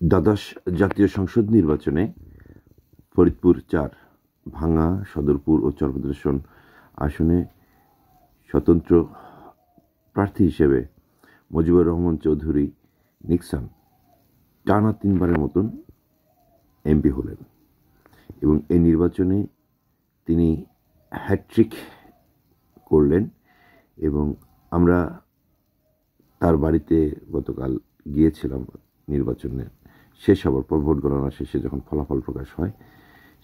দ্বাদশ জাতীয় সংসদ নির্বাচনে ফরিদপুর চার, ভাঙ্গা, সদরপুর ও চরপদ্রেশন আসনে স্বতন্ত্র প্রার্থী হিসেবে মুজিবুর রহমান চৌধুরী নিক্সন টানা তিনবারের মতন এমপি হলেন এবং এই নির্বাচনে তিনি হ্যাট্রিক করলেন। এবং আমরা তার বাড়িতে গতকাল গিয়েছিলাম নির্বাচনের শেষ হওয়ার পর ভোট গণনা শেষে যখন ফলাফল প্রকাশ হয়,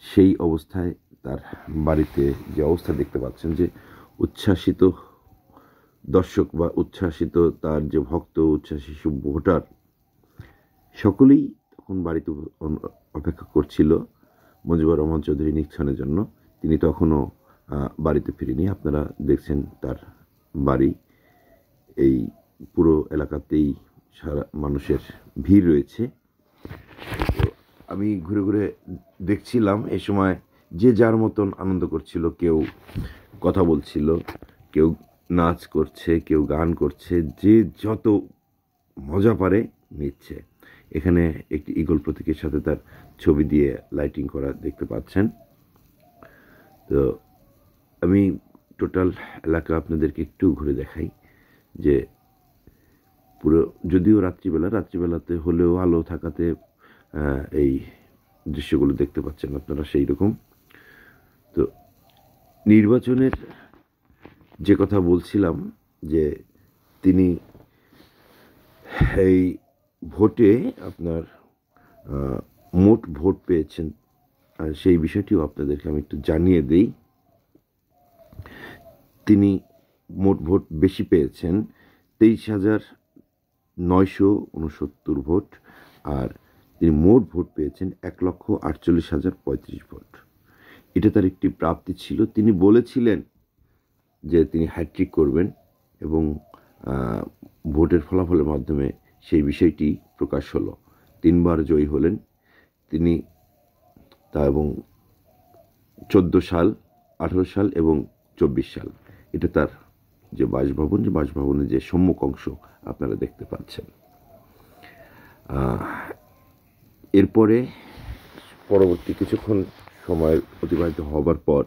সেই অবস্থায় তার বাড়িতে যে অবস্থা দেখতে পাচ্ছেন যে উচ্ছ্বাসিত দর্শক বা উচ্ছ্বাসিত তার যে ভক্ত, উচ্ছ্বাসিত ভোটার, সকলেই তখন বাড়িতে অপেক্ষা করছিল মুজিবুর রহমান চৌধুরী নিক্সনের জন্য। তিনি তখনও বাড়িতে ফিরেনি আপনারা দেখছেন তার বাড়ি। এই পুরো এলাকাতেই সারা মানুষের ভিড় রয়েছে। তো আমি ঘুরে ঘুরে দেখছিলাম এই সময় যে যার মতন আনন্দ করছিল, কেউ কথা বলছিল, কেউ নাচ করছে, কেউ গান করছে, যে যত মজা পারে নিচ্ছে। এখানে একটি ইগল প্রতীকের সাথে তার ছবি দিয়ে লাইটিং করা দেখতে পাচ্ছেন। তো আমি টোটাল এলাকা আপনাদেরকে একটু ঘুরে দেখাই যে পুরো, যদিও রাত্রিবেলা, রাত্রিবেলাতে হলেও আলো থাকাতে এই দৃশ্যগুলো দেখতে পাচ্ছেন আপনারা সেই রকম। তো নির্বাচনের যে কথা বলছিলাম যে তিনি এই ভোটে আপনার মোট ভোট পেয়েছেন সেই বিষয়টিও আপনাদেরকে আমি একটু জানিয়ে দিই। তিনি মোট ভোট বেশি পেয়েছেন, তেইশ হাজার নয়শো উনসত্তর ভোট, আর তিনি মোট ভোট পেয়েছেন এক লক্ষ আটচল্লিশ হাজার পঁয়ত্রিশ ভোট। এটা তার একটি প্রাপ্তি ছিল। তিনি বলেছিলেন যে তিনি হ্যাট্রিক করবেন এবং ভোটের ফলাফলের মাধ্যমে সেই বিষয়টি প্রকাশ হলো। তিনবার জয়ী হলেন। তিনি তা এবং চোদ্দ সাল, আঠেরো সাল এবং চব্বিশ সাল। এটা তার যে বাসভবন, যে বাসভবনের যে সম্মুখ অংশ আপনারা দেখতে পাচ্ছেন। এরপরে পরবর্তী কিছুক্ষণ সময় অতিবাহিত হবার পর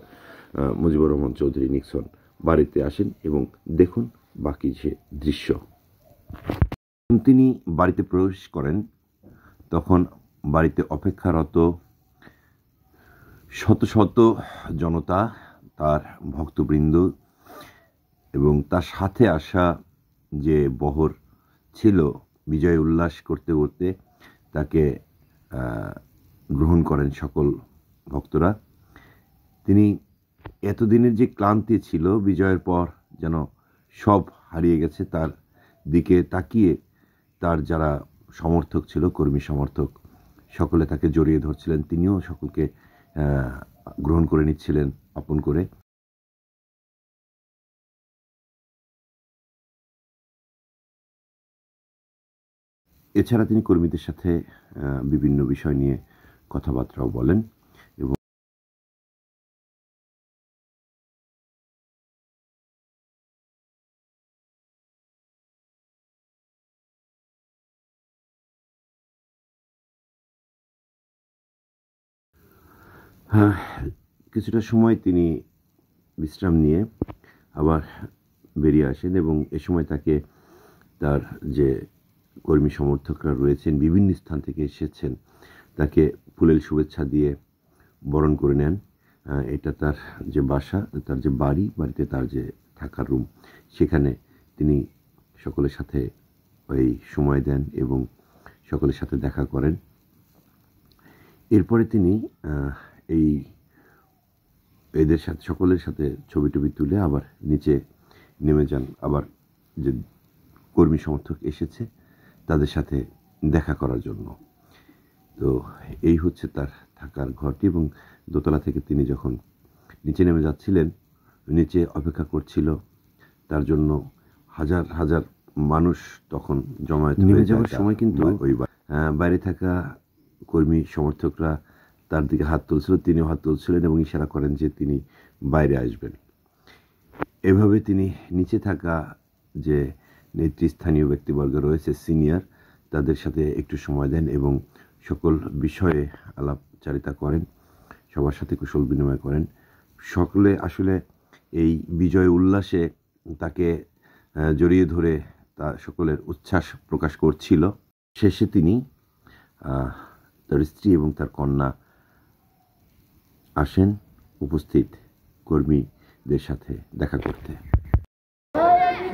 মুজিবুর রহমান চৌধুরী নিক্সন বাড়িতে আসেন এবং দেখুন বাকি যে দৃশ্য। তিনি বাড়িতে প্রবেশ করেন, তখন বাড়িতে অপেক্ষারত শত শত জনতা, তার ভক্তবৃন্দ এবং তার সাথে আসা যে বহর ছিল বিজয় উল্লাস করতে করতে তাকে গ্রহণ করেন সকল ভক্তরা। তিনি এতদিনের যে ক্লান্তি ছিল বিজয়ের পর যেন সব হারিয়ে গেছে, তার দিকে তাকিয়ে তার যারা সমর্থক ছিল, কর্মী সমর্থক, সকলে তাকে জড়িয়ে ধরছিলেন। তিনিও সকলকে গ্রহণ করে নিচ্ছিলেন আপন করে। এছাড়া তিনি কর্মীদের সাথে বিভিন্ন বিষয় নিয়ে কথাবার্তাও বলেন এবং হ্যাঁ কিছুটা সময় তিনি বিশ্রাম নিয়ে আবার বেরিয়ে আসেন এবং এ সময় তাকে তার যে কর্মী সমর্থকরা রয়েছেন, বিভিন্ন স্থান থেকে এসেছেন। তাকে ফুলেল শুভেচ্ছা দিয়ে বরণ করে নেন। এটা তার যে বাসা, তার যে বাড়ি, বাড়িতে তার যে থাকার রুম সেখানে তিনি সকলের সাথে ওই সময় দেন এবং সকলের সাথে দেখা করেন। এরপরে তিনি এই, এদের সাথে, সকলের সাথে ছবি টবি তুলে আবার নিচে নেমে যান। আবার যে কর্মী সমর্থক এসেছে তাদের সাথে দেখা করার জন্য। তো এই হচ্ছে তার থাকার ঘরটি এবং দোতলা থেকে তিনি যখন নিচে নেমে যাচ্ছিলেন নিচে অপেক্ষা করছিল তার জন্য হাজার হাজার মানুষ তখন জমায়েত নেমে যাওয়ার সময় কিন্তু ওই বাইরে থাকা কর্মী সমর্থকরা তার দিকে হাত তুলছিল তিনিও হাত তুলছিলেন এবং ইশারা করেন যে তিনি বাইরে আসবেন। এভাবে তিনি নিচে থাকা যে নেতৃস্থানীয় ব্যক্তিবর্গ রয়েছে, সিনিয়র, তাদের সাথে একটু সময় দেন এবং সকল বিষয়ে আলাপচারিতা করেন, সবার সাথে কুশল বিনিময় করেন। সকলে আসলে এই বিজয় উল্লাসে তাকে জড়িয়ে ধরে তা সকলের উচ্ছ্বাস প্রকাশ করছিল। শেষে তিনি তার স্ত্রী এবং তার কন্যা আসেন, উপস্থিত কর্মীদের সাথে দেখা করতে।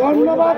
ধন্যবাদ।